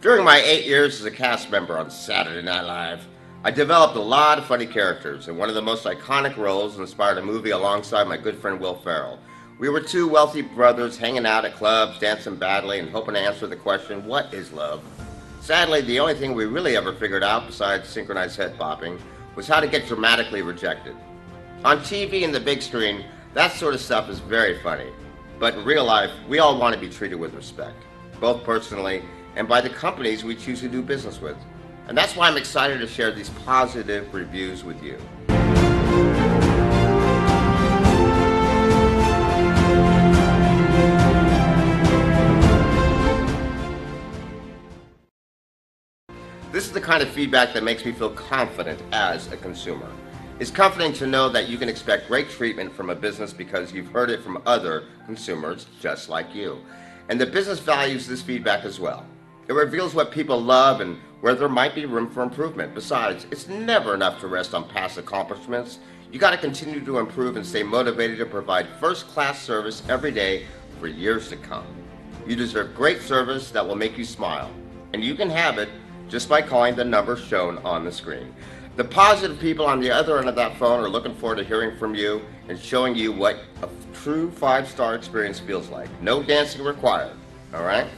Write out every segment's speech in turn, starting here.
During my eight years as a cast member on Saturday Night Live, I developed a lot of funny characters, and one of the most iconic roles inspired a movie alongside my good friend Will Ferrell. We were two wealthy brothers hanging out at clubs, dancing badly, and hoping to answer the question, What is love? Sadly, the only thing we really ever figured out, besides synchronized head bopping, was how to get dramatically rejected. On TV and the big screen, that sort of stuff is very funny. But in real life, we all want to be treated with respect, both personally and by the companies we choose to do business with. And that's why I'm excited to share these positive reviews with you. This is the kind of feedback that makes me feel confident as a consumer. It's comforting to know that you can expect great treatment from a business because you've heard it from other consumers just like you. And the business values this feedback as well. It reveals what people love and where there might be room for improvement. Besides, it's never enough to rest on past accomplishments. You got to continue to improve and stay motivated to provide first class service every day for years to come. You deserve great service that will make you smile, and you can have it just by calling the number shown on the screen. The positive people on the other end of that phone are looking forward to hearing from you and showing you what a true five star experience feels like. No dancing required. All right?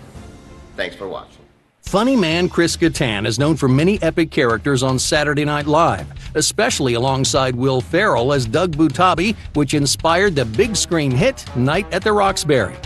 Thanks for watching. Funny man Chris Kattan is known for many epic characters on Saturday Night Live, especially alongside Will Ferrell as Doug Butabi, which inspired the big screen hit Night at the Roxbury.